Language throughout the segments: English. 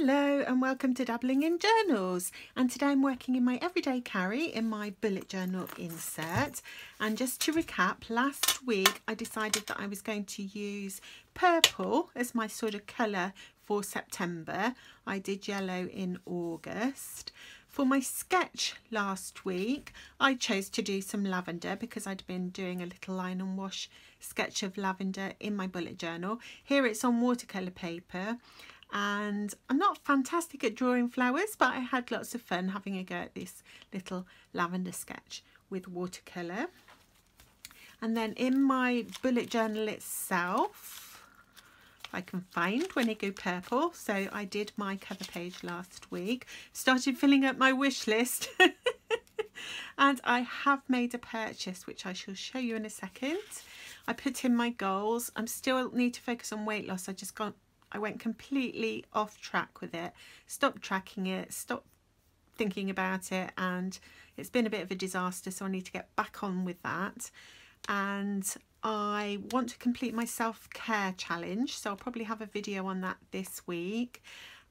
Hello and welcome to Dabbling in Journals and today I'm working in my everyday carry in my bullet journal insert and just to recap last week I decided that I was going to use purple as my sort of colour for September. I did yellow in August. For my sketch last week I chose to do some lavender because I'd been doing a little line and wash sketch of lavender in my bullet journal. Here it's on watercolour paper and I'm not fantastic at drawing flowers but I had lots of fun having a go at this little lavender sketch with watercolour. And then in my bullet journal itself I can find when I go purple. So I did my cover page last week started filling up my wish list. And I have made a purchase which I shall show you in a second. I put in my goals. I'm still need to focus on weight loss. I just got I went completely off track with it, stopped tracking it, stopped thinking about it, and it's been a bit of a disaster. So I need to get back on with that. And I want to complete my self-care challenge. So I'll probably have a video on that this week.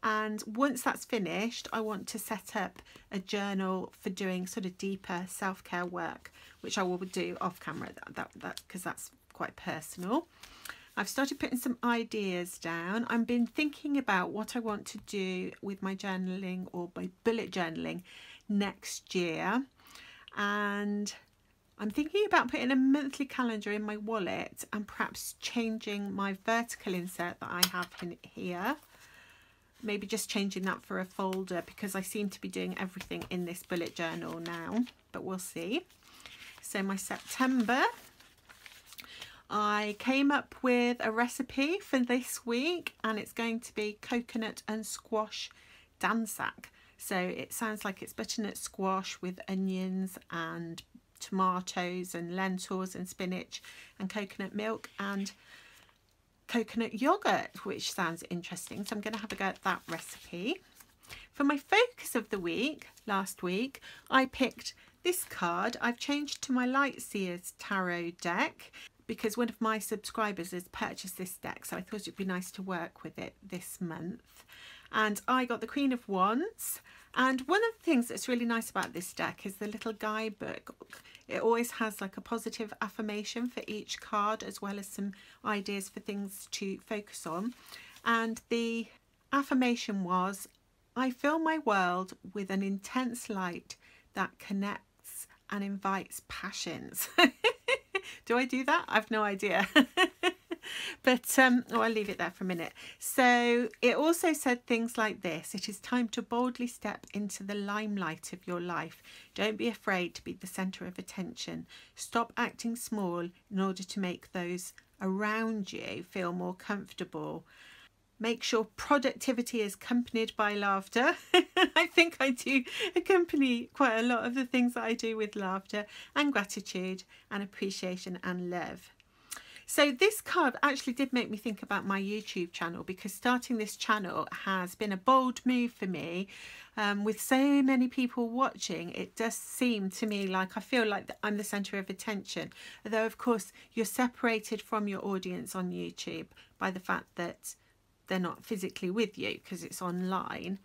And once that's finished, I want to set up a journal for doing sort of deeper self-care work, which I will do off camera, that that that because that's quite personal. I've started putting some ideas down. I've been thinking about what I want to do with my journaling or my bullet journaling next year. And I'm thinking about putting a monthly calendar in my wallet and perhaps changing my vertical insert that I have in here. Maybe just changing that for a folder because I seem to be doing everything in this bullet journal now, but we'll see. So my September I came up with a recipe for this week and it's going to be coconut and squash dansak. So it sounds like it's butternut squash with onions and tomatoes and lentils and spinach and coconut milk and coconut yogurt, which sounds interesting. So I'm going to have a go at that recipe. For my focus of the week, last week, I picked this card. I've changed to my Light Seers Tarot deck because one of my subscribers has purchased this deck so I thought it'd be nice to work with it this month. And I got the Queen of Wands. And one of the things that's really nice about this deck is the little guidebook. It always has like a positive affirmation for each card as well as some ideas for things to focus on. And the affirmation was I fill my world with an intense light that connects and invites passions do I do that? I've no idea. but um, oh, I'll leave it there for a minute. So it also said things like this. It is time to boldly step into the limelight of your life. Don't be afraid to be the centre of attention. Stop acting small in order to make those around you feel more comfortable. Make sure productivity is accompanied by laughter. I think I do accompany quite a lot of the things that I do with laughter and gratitude and appreciation and love. So this card actually did make me think about my YouTube channel because starting this channel has been a bold move for me. Um, with so many people watching, it does seem to me like I feel like I'm the centre of attention. Although, of course, you're separated from your audience on YouTube by the fact that they're not physically with you because it's online.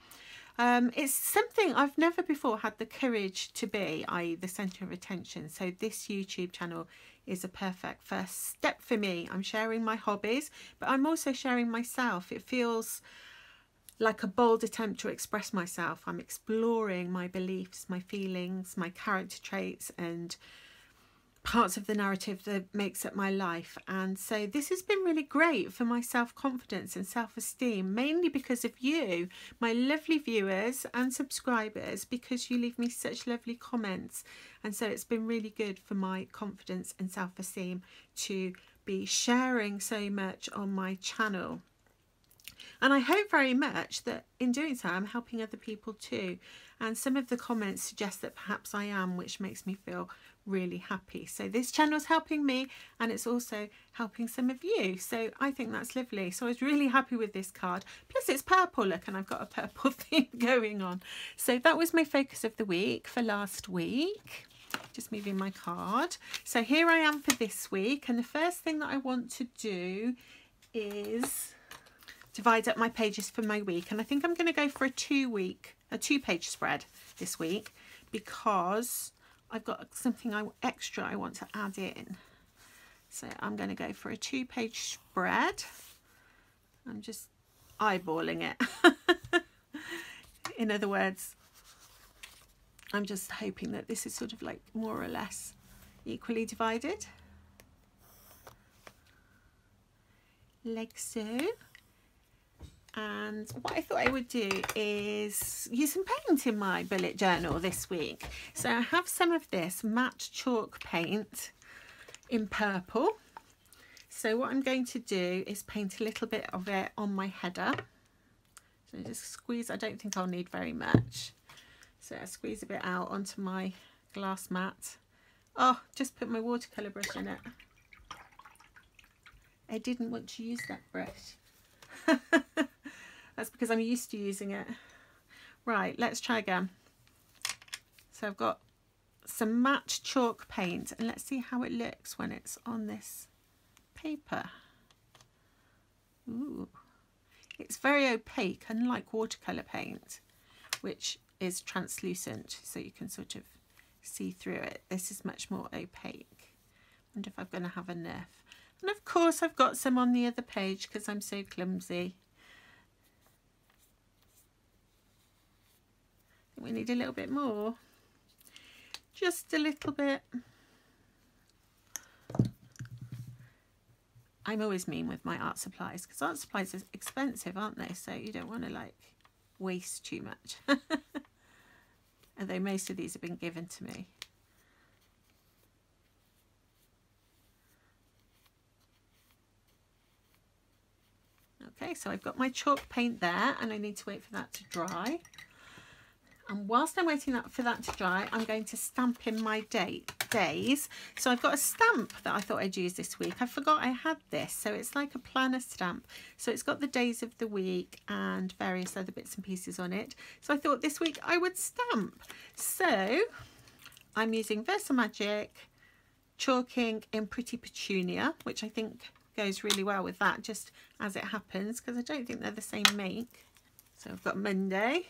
Um, it's something I've never before had the courage to be, i.e. the centre of attention. So this YouTube channel is a perfect first step for me. I'm sharing my hobbies, but I'm also sharing myself. It feels like a bold attempt to express myself. I'm exploring my beliefs, my feelings, my character traits and parts of the narrative that makes up my life. And so this has been really great for my self-confidence and self-esteem mainly because of you my lovely viewers and subscribers because you leave me such lovely comments. And so it's been really good for my confidence and self-esteem to be sharing so much on my channel. And I hope very much that in doing so I'm helping other people too. And some of the comments suggest that perhaps I am which makes me feel really happy. So this channel is helping me and it's also helping some of you. So I think that's lovely. So I was really happy with this card. Plus it's purple, look, and I've got a purple theme going on. So that was my focus of the week for last week. Just moving my card. So here I am for this week. And the first thing that I want to do is divide up my pages for my week and I think I'm going to go for a two week a two page spread this week because I've got something I, extra I want to add in. So I'm going to go for a two page spread. I'm just eyeballing it. In other words I'm just hoping that this is sort of like more or less equally divided. Like so and what I thought I would do is use some paint in my bullet journal this week. So I have some of this matte chalk paint in purple. So what I'm going to do is paint a little bit of it on my header. So just squeeze, I don't think I'll need very much. So I squeeze a bit out onto my glass mat. Oh, just put my watercolour brush in it. I didn't want to use that brush. That's because I'm used to using it. Right, let's try again. So I've got some matte chalk paint and let's see how it looks when it's on this paper. Ooh. It's very opaque, unlike watercolour paint, which is translucent, so you can sort of see through it. This is much more opaque. wonder if I'm going to have enough. And of course I've got some on the other page because I'm so clumsy. We need a little bit more. Just a little bit. I'm always mean with my art supplies because art supplies are expensive aren't they? So you don't want to like waste too much. Although most of these have been given to me. Okay so I've got my chalk paint there and I need to wait for that to dry and whilst I'm waiting for that to dry I'm going to stamp in my date days. So I've got a stamp that I thought I'd use this week. I forgot I had this. So it's like a planner stamp. So it's got the days of the week and various other bits and pieces on it. So I thought this week I would stamp. So I'm using Versamagic chalk ink in Pretty Petunia which I think goes really well with that just as it happens because I don't think they're the same make. So I've got Monday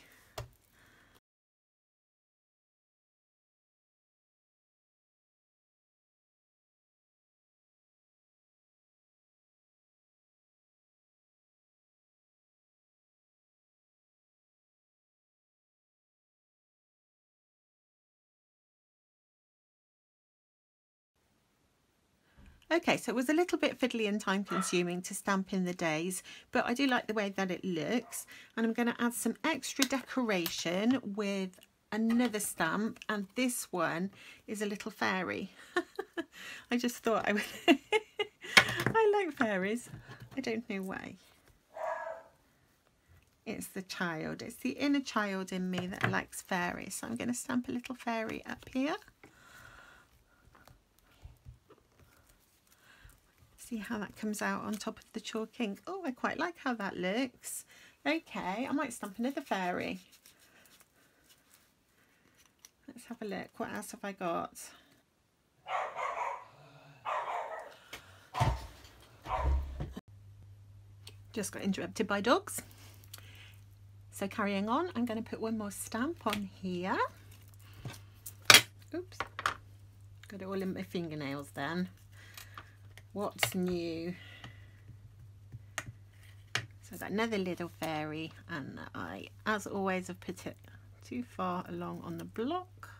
Okay, so it was a little bit fiddly and time consuming to stamp in the days, but I do like the way that it looks. And I'm going to add some extra decoration with another stamp. And this one is a little fairy. I just thought I would... I like fairies. I don't know why. It's the child. It's the inner child in me that likes fairies. So I'm going to stamp a little fairy up here. See how that comes out on top of the chalk ink. Oh, I quite like how that looks. Okay, I might stamp another fairy. Let's have a look. What else have I got? Just got interrupted by dogs. So carrying on, I'm going to put one more stamp on here. Oops. Got it all in my fingernails then what's new? So I got another little fairy and I as always have put it too far along on the block.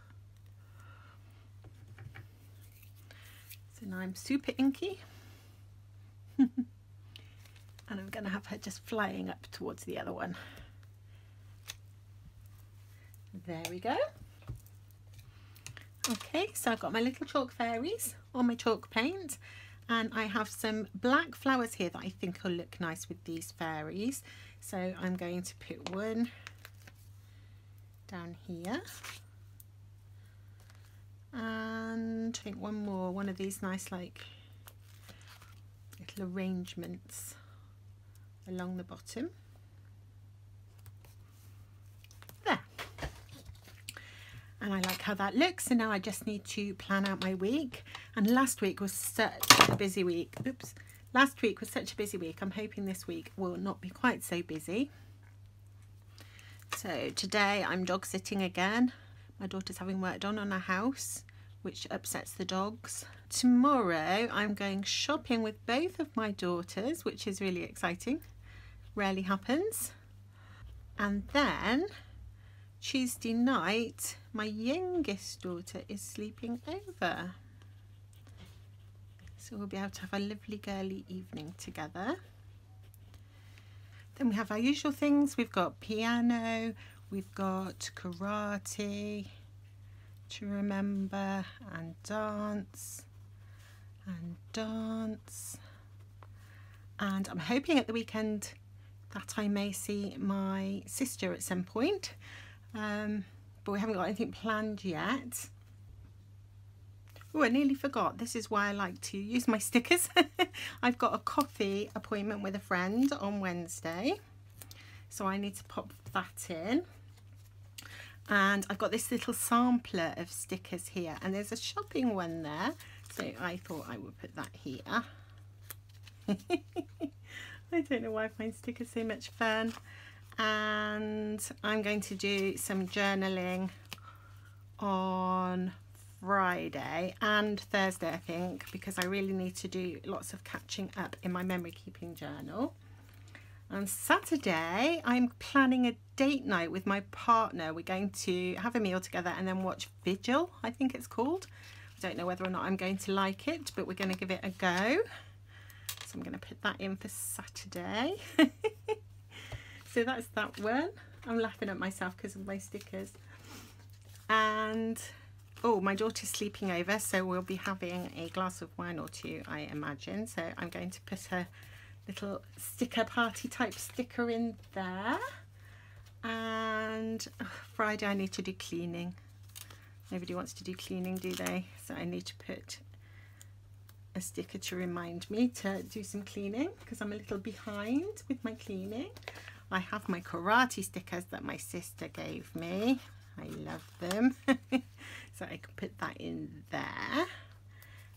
So now I'm super inky. And I'm going to have her just flying up towards the other one. There we go. Okay so I've got my little chalk fairies on my chalk paint and I have some black flowers here that I think will look nice with these fairies. So I'm going to put one down here. And I think one more one of these nice like little arrangements along the bottom. There. And I like how that looks and now I just need to plan out my week and last week was such a busy week oops Last week was such a busy week. I'm hoping this week will not be quite so busy. So today I'm dog sitting again. My daughter's having work done on our house, which upsets the dogs. Tomorrow I'm going shopping with both of my daughters, which is really exciting. Rarely happens. And then Tuesday night, my youngest daughter is sleeping over. So we'll be able to have a lovely girly evening together. Then we have our usual things. We've got piano, we've got karate to remember and dance and dance. And I'm hoping at the weekend that I may see my sister at some point um, but we haven't got anything planned yet. Oh, I nearly forgot. This is why I like to use my stickers. I've got a coffee appointment with a friend on Wednesday. So I need to pop that in. And I've got this little sampler of stickers here. And there's a shopping one there. So I thought I would put that here. I don't know why I find stickers so much fun and I'm going to do some journaling on Friday and Thursday I think because I really need to do lots of catching up in my memory keeping journal. On Saturday I'm planning a date night with my partner. We're going to have a meal together and then watch Vigil I think it's called. I don't know whether or not I'm going to like it but we're going to give it a go. So I'm going to put that in for Saturday. so that's that one I'm laughing at myself because of my stickers and oh my daughter's sleeping over so we'll be having a glass of wine or two I imagine. So I'm going to put a little sticker party type sticker in there. And oh, Friday I need to do cleaning. Nobody wants to do cleaning do they? So I need to put a sticker to remind me to do some cleaning because I'm a little behind with my cleaning. I have my karate stickers that my sister gave me. I love them. so I can put that in there.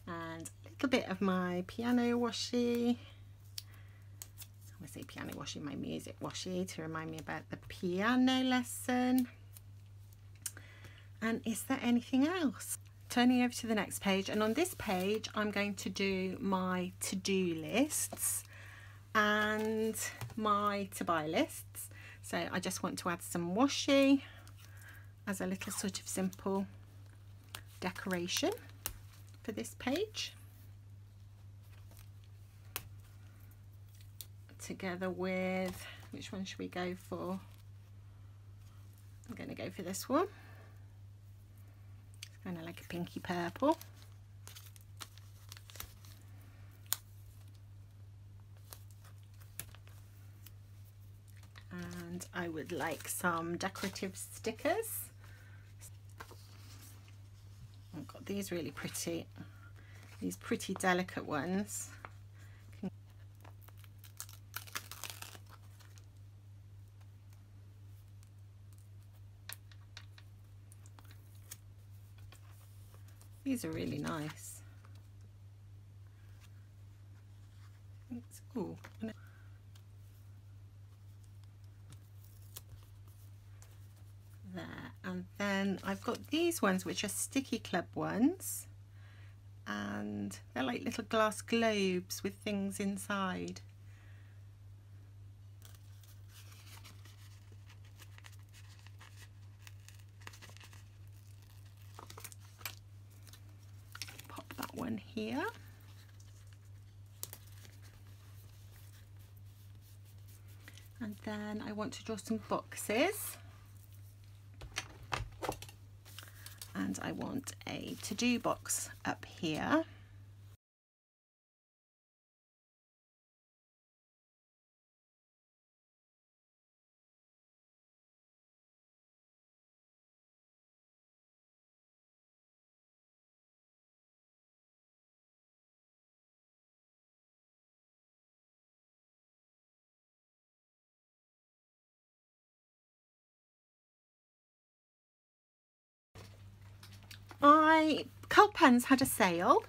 And a little bit of my piano washi. I'm going to say piano washi, my music washi to remind me about the piano lesson. And is there anything else? Turning over to the next page and on this page I'm going to do my to-do lists and my to buy lists. So I just want to add some washi as a little sort of simple decoration for this page. Together with, which one should we go for? I'm going to go for this one. It's kind of like a pinky purple. and I would like some decorative stickers. I've these really pretty, these pretty delicate ones. These are really nice. Oh, and I've got these ones which are sticky club ones. And they're like little glass globes with things inside. Pop that one here. And then I want to draw some boxes and I want a to-do box up here I Cult Pens had a sale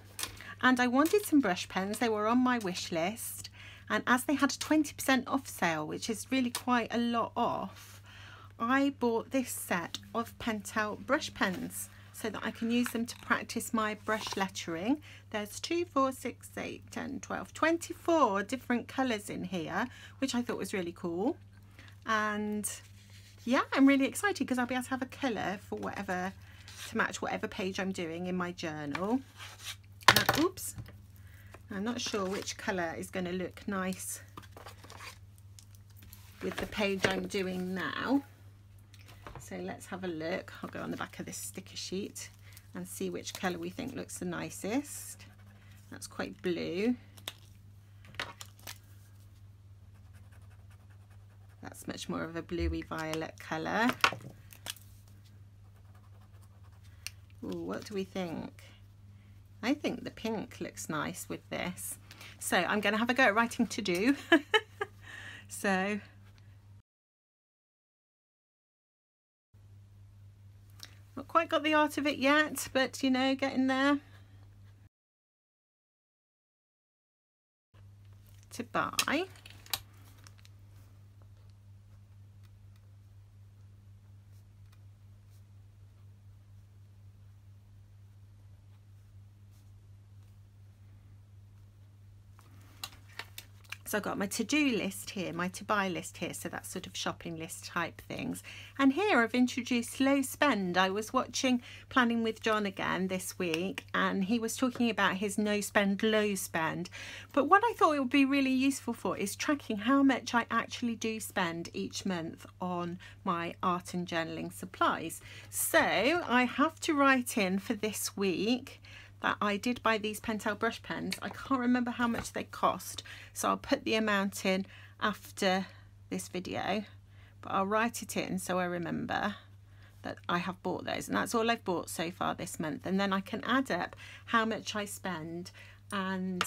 and I wanted some brush pens. They were on my wish list and as they had a 20% off sale, which is really quite a lot off, I bought this set of Pentel brush pens so that I can use them to practice my brush lettering. There's 2, 4, 6, 8, 10, 12, 24 different colours in here, which I thought was really cool. And yeah, I'm really excited because I'll be able to have a colour for whatever, to match whatever page I'm doing in my journal. Uh, oops, I'm not sure which colour is going to look nice with the page I'm doing now. So let's have a look. I'll go on the back of this sticker sheet and see which colour we think looks the nicest. That's quite blue. That's much more of a bluey violet colour. Ooh, what do we think? I think the pink looks nice with this. So I'm going to have a go at writing to do. so Not quite got the art of it yet, but you know, getting there. To buy. So I've got my to-do list here, my to-buy list here, so that's sort of shopping list type things. And here I've introduced low spend. I was watching Planning with John again this week and he was talking about his no spend, low spend. But what I thought it would be really useful for is tracking how much I actually do spend each month on my art and journaling supplies. So I have to write in for this week that I did buy these Pentel brush pens. I can't remember how much they cost, so I'll put the amount in after this video, but I'll write it in so I remember that I have bought those. And that's all I've bought so far this month. And then I can add up how much I spend and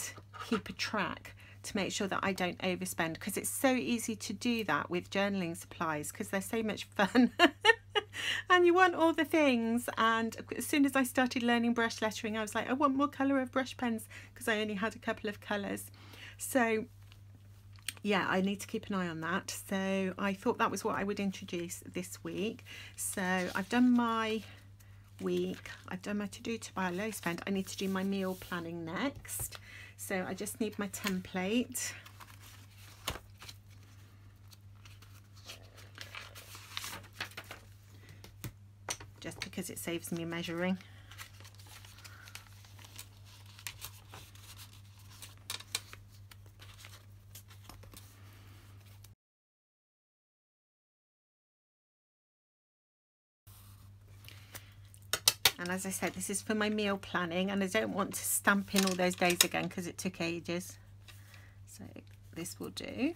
keep a track to make sure that I don't overspend because it's so easy to do that with journaling supplies because they're so much fun. and you want all the things. And as soon as I started learning brush lettering I was like I want more colour of brush pens because I only had a couple of colours. So yeah I need to keep an eye on that. So I thought that was what I would introduce this week. So I've done my week. I've done my to do to buy a low spend. I need to do my meal planning next. So I just need my template just because it saves me measuring. And as I said, this is for my meal planning and I don't want to stamp in all those days again because it took ages. So this will do.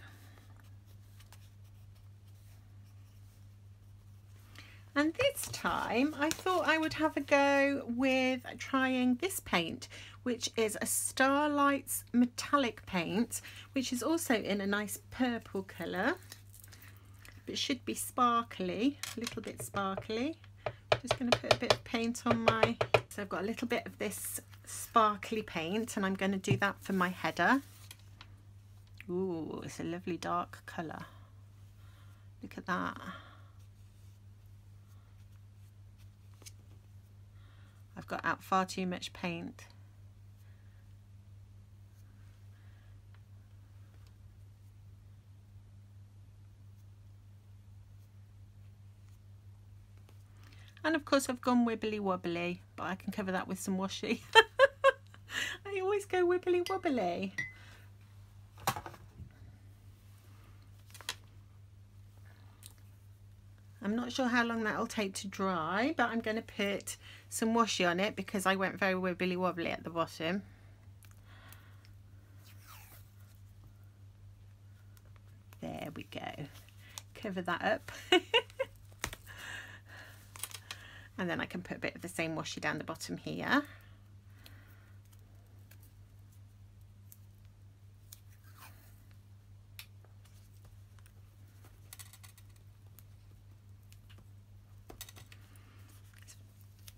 And this time I thought I would have a go with trying this paint, which is a Starlights metallic paint, which is also in a nice purple colour. But should be sparkly, a little bit sparkly. Just going to put a bit of paint on my... So I've got a little bit of this sparkly paint and I'm going to do that for my header. Ooh, it's a lovely dark colour. Look at that. I've got out far too much paint. And of course I've gone wibbly wobbly, but I can cover that with some washi. I always go wibbly wobbly. I'm not sure how long that'll take to dry, but I'm going to put some washi on it because I went very wibbly wobbly at the bottom. There we go. Cover that up. and then I can put a bit of the same washi down the bottom here.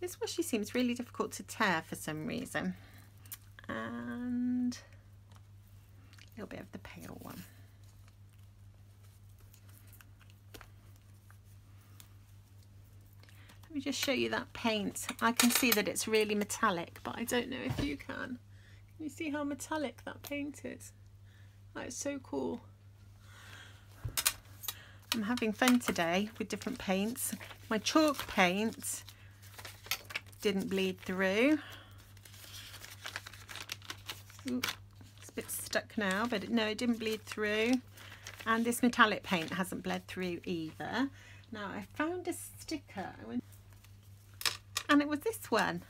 This washi seems really difficult to tear for some reason. And a little bit of the pale one. Let me just show you that paint. I can see that it's really metallic, but I don't know if you can. Can you see how metallic that paint is? That is so cool. I'm having fun today with different paints. My chalk paint didn't bleed through. Ooh, it's a bit stuck now, but no, it didn't bleed through. And this metallic paint hasn't bled through either. Now I found a sticker and it was this one.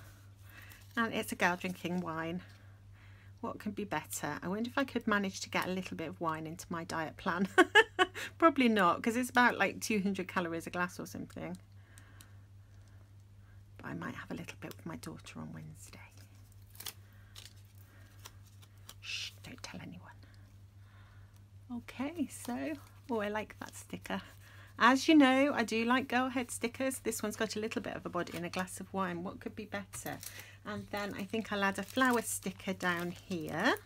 And it's a girl drinking wine. What can be better? I wonder if I could manage to get a little bit of wine into my diet plan. Probably not, because it's about like 200 calories a glass or something. I might have a little bit with my daughter on Wednesday. Shh, don't tell anyone. Okay, so, oh, I like that sticker. As you know, I do like go ahead stickers. This one's got a little bit of a body and a glass of wine. What could be better? And then I think I'll add a flower sticker down here.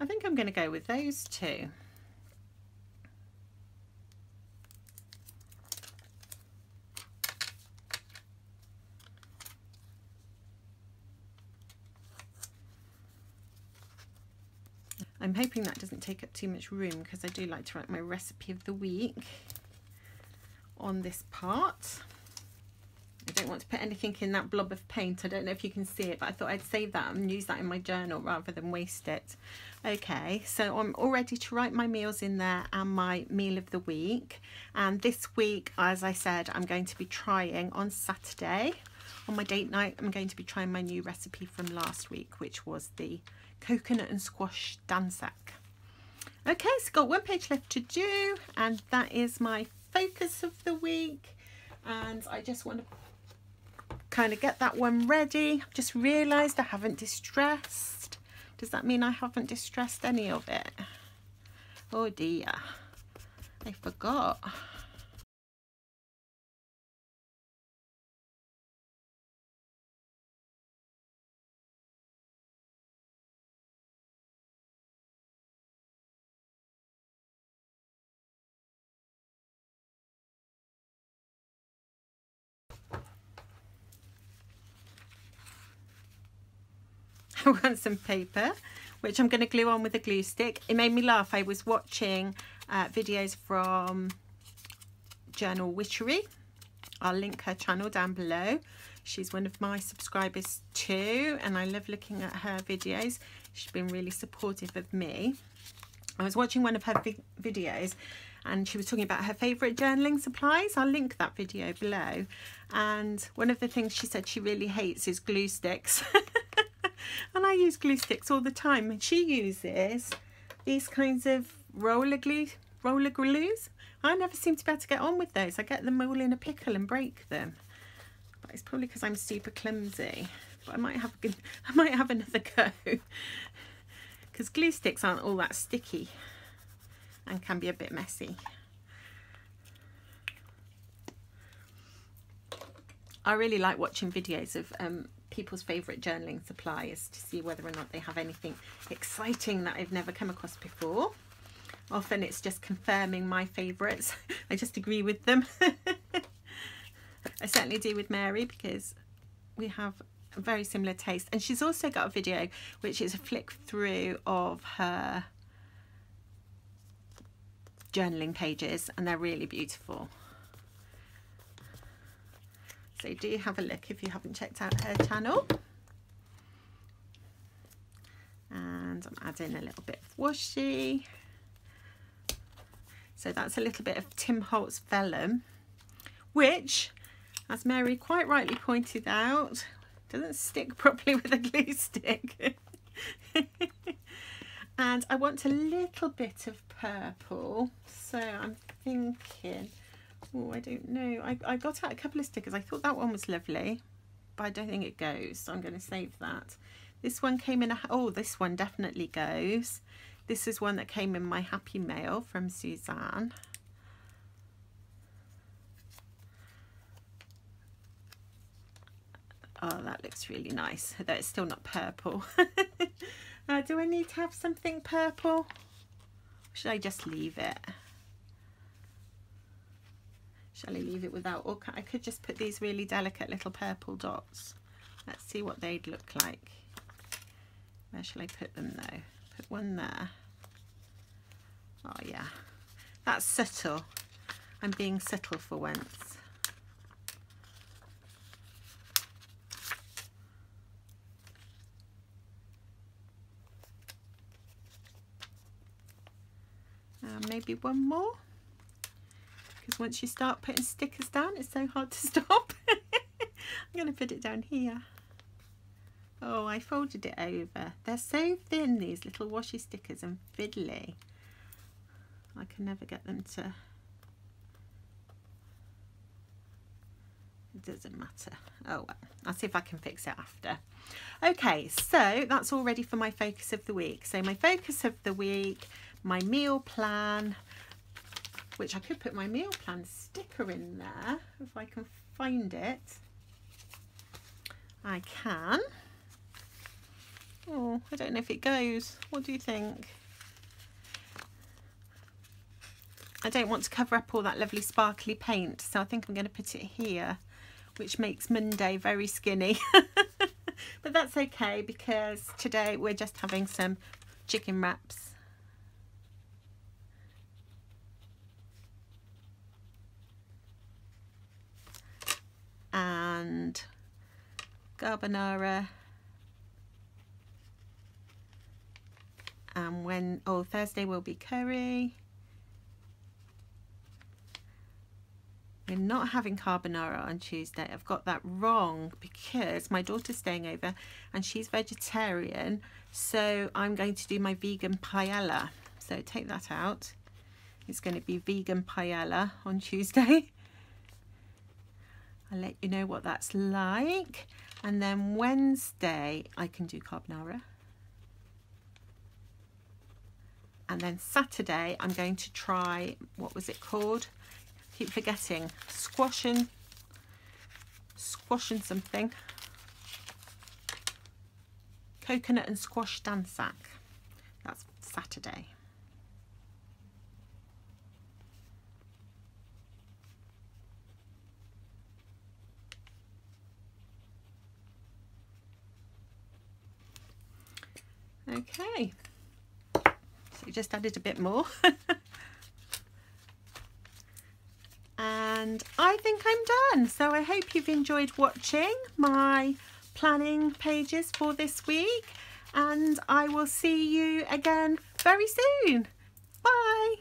I think I'm going to go with those two. I'm hoping that doesn't take up too much room because I do like to write my recipe of the week on this part. I don't want to put anything in that blob of paint. I don't know if you can see it, but I thought I'd save that and use that in my journal rather than waste it. Okay, so I'm all ready to write my meals in there and my meal of the week. And this week, as I said, I'm going to be trying on Saturday, on my date night, I'm going to be trying my new recipe from last week, which was the coconut and squash dansak. Okay, so got one page left to do, and that is my focus of the week. And I just want to kind of get that one ready. I've just realised I haven't distressed. Does that mean I haven't distressed any of it? Oh dear, I forgot. I want some paper, which I'm going to glue on with a glue stick. It made me laugh. I was watching uh, videos from Journal Witchery. I'll link her channel down below. She's one of my subscribers too, and I love looking at her videos. She's been really supportive of me. I was watching one of her vi videos and she was talking about her favourite journaling supplies. I'll link that video below. And one of the things she said she really hates is glue sticks. and I use glue sticks all the time and she uses these kinds of roller glue roller glues. I never seem to be able to get on with those. I get them all in a pickle and break them. But it's probably because I'm super clumsy. But I might have a good, I might have another go. Because glue sticks aren't all that sticky and can be a bit messy. I really like watching videos of um, people's favourite journaling supplies to see whether or not they have anything exciting that I've never come across before. Often it's just confirming my favourites. I just agree with them. I certainly do with Mary because we have a very similar taste. And she's also got a video which is a flick through of her journaling pages and they're really beautiful. So do have a look if you haven't checked out her channel. And I'm adding a little bit of washi. So that's a little bit of Tim Holtz vellum, which, as Mary quite rightly pointed out, doesn't stick properly with a glue stick. and I want a little bit of purple. So I'm thinking Oh, I don't know. I, I got out a couple of stickers. I thought that one was lovely, but I don't think it goes. So I'm going to save that. This one came in a... Oh, this one definitely goes. This is one that came in my Happy Mail from Suzanne. Oh, that looks really nice, though it's still not purple. uh, do I need to have something purple? Should I just leave it? Shall I leave it without? Or I could just put these really delicate little purple dots. Let's see what they'd look like. Where shall I put them though? Put one there. Oh yeah, that's subtle. I'm being subtle for once. Uh, maybe one more once you start putting stickers down it's so hard to stop. I'm going to put it down here. Oh, I folded it over. They're so thin, these little washi stickers and fiddly. I can never get them to... It doesn't matter. Oh well, I'll see if I can fix it after. Okay, so that's all ready for my focus of the week. So my focus of the week, my meal plan, which I could put my meal plan sticker in there if I can find it. I can. Oh, I don't know if it goes. What do you think? I don't want to cover up all that lovely sparkly paint, so I think I'm going to put it here, which makes Monday very skinny. but that's okay because today we're just having some chicken wraps. Carbonara. And when oh Thursday will be curry. We're not having carbonara on Tuesday. I've got that wrong because my daughter's staying over and she's vegetarian. So I'm going to do my vegan paella. So take that out. It's going to be vegan paella on Tuesday. I'll let you know what that's like and then Wednesday I can do carbonara. And then Saturday I'm going to try what was it called? Keep forgetting. Squashing squashing something. Coconut and squash dansak that's Saturday Okay, so we just added a bit more. and I think I'm done. So I hope you've enjoyed watching my planning pages for this week and I will see you again very soon. Bye.